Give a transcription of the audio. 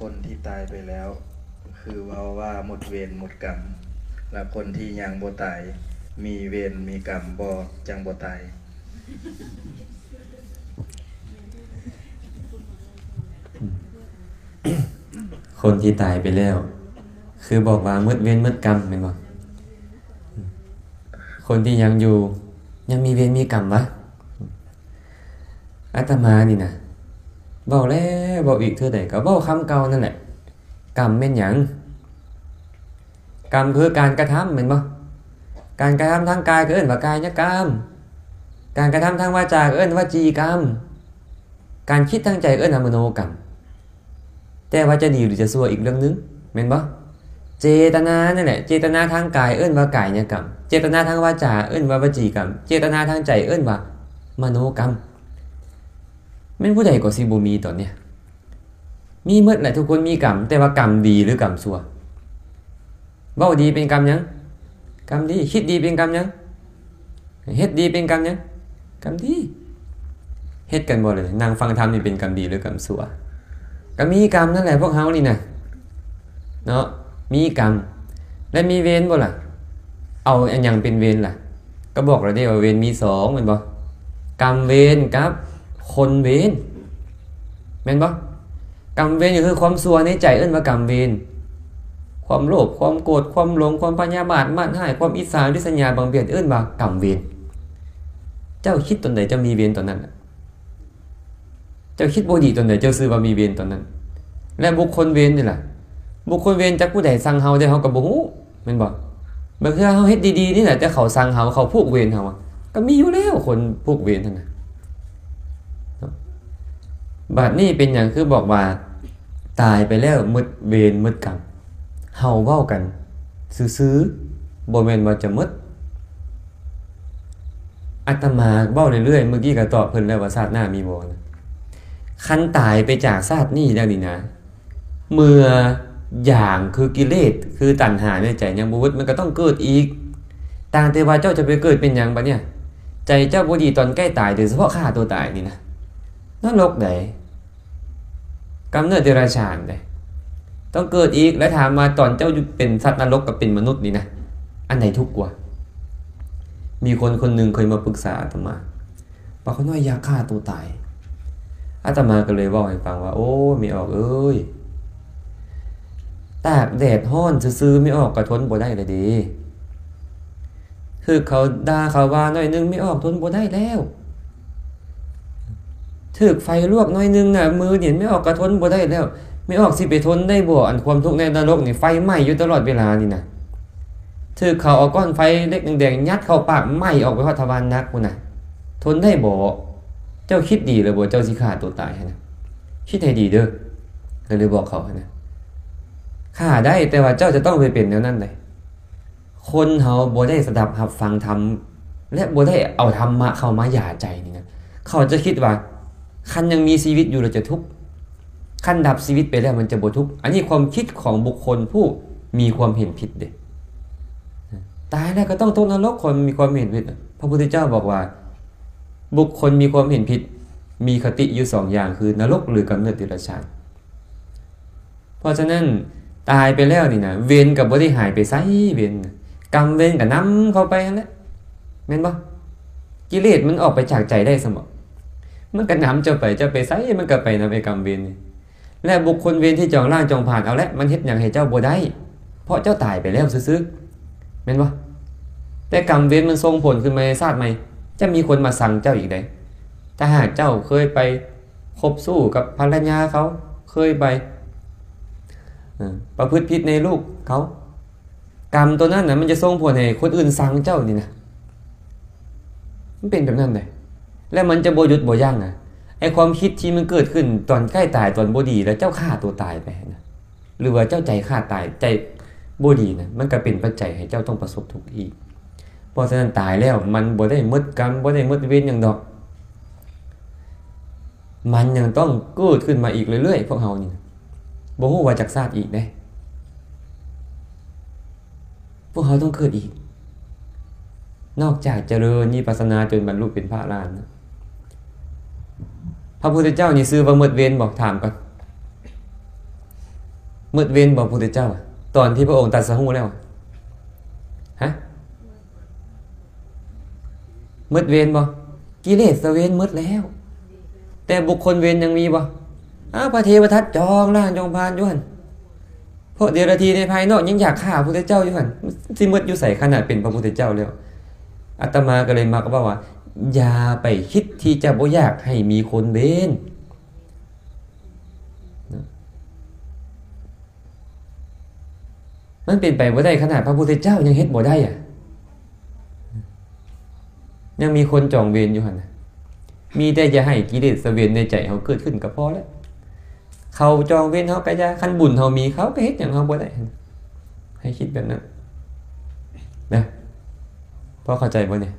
คนที่ตายไปแล้ว คือว่าว่าหมดเวรหมดกรรม และคนที่ยังบ่ตาย มีเวรมีกรรมบ่จังบ่ตายคนที่ตายไปแล้ว คือบอกว่ามืดเว้นมืดกรรมแม่นบ่คนที่ยังอยู่ ยังมีเวรมีกรรมวะอาตมานี่นะ เว้าแล้วเว้าอีกเทื่อใดก็เว้าคำเก่านั่นแหละกรรมแม่นหยังกรรมคือการกระทำแม่นบ่การกระทำทางกายก็เอิ้นว่ากายกรรม การกระทำทางวาจาเอิ้นว่าจีกรรม การคิดทางใจเอิ้นว่ามโนกรรม แต่ว่าจะดีหรือจะชั่วอีกเรื่องนึงแม่นบ่เจตนานั่แหละเจตนาทางกายเอิ้นว่ากายกรรม เจตนาทางวาจาเอิ้นว่าวจีกรรม เจตนาทางใจเอิ้นว่ามโนกรรม แม่นผู้ใดก็สิบ่มีตอนเนี้ยมีหมดแหละทุกคนมีกรรม แต่ว่ากรรมดีหรือกรรมชั่วเว้าดีเป็นกรรมยังกรรมดีคิดดีเป็นกรรมยังเฮ็ดดีเป็นกรรมยังกรรมดีเฮ็ดกันบ่เลยนั่งฟังธรรมนี่เป็นกรรมดีหรือกรรมชั่วก็มีกรรมนั่นแหละพวกเฮานี่นะเนาะมีกรรม และมีเวรบ่ล่ะ เอาอันยังเป็นเวรล่ะ ก็บอกแล้วเด้ว่าเวรมีสองแม่นบ่กรรมเวรกับ คนเวรแม่นบ่กรรมเวรก็คือความชั่วในใจเอิ้นว่ากรรมเวรความโลภความโกรธความหลงความพยาบาทมาดหายความอิจฉาริษยาบังเบียดเอิ้นว่ากรรมเวรเจ้าคิดตนใดเจ้ามีเวรตอนนั้นเจ้าคิดบ่ดีตอนไหนเจ้าซื้อว่ามีเวรตอนนั้น และบุคคลเวรนี่ล่ะ บุคคลเวรจักผู้ใดสั่งเฮาได้เฮาก็บ่ฮู้แม่นบ่บางเทื่อเฮาเฮ็ดดีๆนี่แหละแต่เขาสั่งเฮาเขาผูกเวรเฮาก็มีอยู่แล้วคนผูกเวรนั่นน่ะ บัดนี้เป็นหยังคือบอกว่า ตายไปแล้วหมดเวรหมดกรรมเฮาเว้ากัน ซื่อๆบ่แม่นว่าจะหมดอาตมาเว้าเรื่อยๆเมื่อกี้ก็ตอบเพิ่นแล้วว่าชาติหน้ามีบ่นะคันตายไปจากชาตินี้แล้วนี่นะ เมื่ออย่างคือกิเลสคือตัณหาในใจยังบ่เบิดมันก็ต้องเกิดอีกต่างแต่ว่าเจ้าจะไปเกิดเป็นหยังบัดเนี่ย ใจเจ้าบ่ดีตอนใกล้ตายโดยเฉพาะฆ่าตัวตายนี่นะนรกใด กำเนิดเดรัจฉานใดต้องเกิดอีกแล้วถามมาตอนเจ้าเป็นสัตว์นรกกับเป็นมนุษย์นี่นะ อันไหนทุกข์กว่า มีคนคนหนึ่งเคยมาปรึกษาอาตมาบอกเขาว่าอยากฆ่าตัวตายอาตมาก็เลยบอกให้ฟังว่า โอ้ไม่ออกเอ้ยตากแดดห้อนซื้อไม่ออกกระทนบ่ได้เลยดี คือเขาด่าเขาว่าน่อยนึงไม่ออกทนบ่ได้แล้ว ถึกไฟลวกน่อยนึงน่ะมือเห็นไม่ออกกระทนบ่ได้แล้ว ไม่ออกสิไปทนได้บ่อันความทุกข์ในนรกนี่ไฟไหม้อยู่ตลอดเวลานี่นะถึกเขาเอาก้อนไฟเล็กแดงๆยัดเข้าปากไหม้ออกไปฮอดทวารนักพุ่นน่ะ ทนได้บ่เจ้าคิดดีเลยบ่เจ้าสิฆ่าตัวตายนะคิดให้ดีเด้อเลยเลยบอกเขานะฆ่าได้แต่ว่าเจ้าจะต้องไปเป็นแนวนั้นเลยคนเฮาบ่ได้สดับรับฟังธรรมและบ่ได้เอาธรรมะเข้ามาหย่าใจนี่นะเขาจะคิดว่า คันยังมีชีวิตอยู่เราจะทุกข์คันดับชีวิตไปแล้วมันจะบ่ทุกข์อันนี้ความคิดของบุคคลผู้มีความเห็นผิดเด้ตายแล้วก็ต้องตกนรกคนมีความเห็นผิด พระพุทธเจ้าบอกว่า บุคคลมีความเห็นผิด มีคติอยู่สองอย่างคือนรกหรือกำเนิดติรชานเพราะฉะนั้นตายไปแล้วนี่นะเวรกับบ่ได้หายไปไสเวรกรรมเวรกับนํเข้าไปนั่นแหละแม่นบ่กิเลสมันออกไปจากใจได้เสมอ มันก็นํเจ้าไปเจ้าไปไสมันก็ไปนํไอ้กรรมเวรนี่และบุคคลเวรที่จองล่างจองผ่านเอาละมันเฮ็ดหยังให้เจ้าบ่ได้ เพราะเจ้าตายไปแล้วซื่อๆแม่นบ่แต่กรรมเวรมันส่งผลขึ้นมาในชาติใหมจะมีคนมาสั่งเจ้าอีกได้ถ้าหากเจ้าเคยไปคบสู้กับภรรยาเขาเคยไปประพฤติผิดในลูกเขา กรรมตัวนั้นนะมันจะส่งผลให้คนอื่นสั่งเจ้านี่นะมันเป็นแบบนั้นเลย และมันจะโบยุดโบย่างนะไอความคิดที่มันเกิดขึ้นตอนใกล้ตายตอนโบดีแล้วเจ้าฆ่าตัวตายไปนะหรือว่าเจ้าใจฆ่าตายใจโบดีนะมันก็เป็นปัจจัยให้เจ้าต้องประสบทุกข์อีกเพราะฉะนั้นตายแล้วมันบ่ได้มดกรรมบ่ได้มดเวรอย่างดอก มันยังต้องเกิดขึ้นมาอีกเรื่อยๆพวกเฮานี่บ่ฮู้ว่าจักชาติอีกได้พวกเฮาต้องเกิดอีก นอกจากเจริญนิพพานาจนบรรลุเป็นพระอรหันต์ พระพุทธเจ้านี่ซื้อว่าหมดเวรบอกถามก่อนมืดเวรบ่พระพุทธเจ้า ตอนที่พระองค์ตัดสรู้แล้วอะฮะมืดเวรบ่กิเลสเวรมืดแล้ว แต่บุคคลเวรยังมีบ่อ้าพระเทวทัตจองล่างจองพานยู่นพวกเดรัจฉีในภายนอกยังอยากฆ่าพระพุทธเจ้าอยู่หั่นสิมืดอยู่ใส่ขนาดเป็นพระพุทธเจ้าแล้วอาตมาก็เลยมาก็บอกว่า อย่าไปคิดที่จะบ่อยากให้มีคนเวรมันเป็นไปบ่ได้ขนาดพระพุทธเจ้ายังเฮ็ดบ่ได้อะ ยังมีคนจองเวรอยู่หันน่ะมีแต่จะให้กิเลสเวรในใจเขาเกิดขึ้นก็พอแล้ว เขาจองเวรเขาก็จะคันบุญเขามีเขาก็เฮ็ดอย่างเขาบ่ได้ ให้คิดแบบนั้นนะพอเข้าใจบ่เนี่ย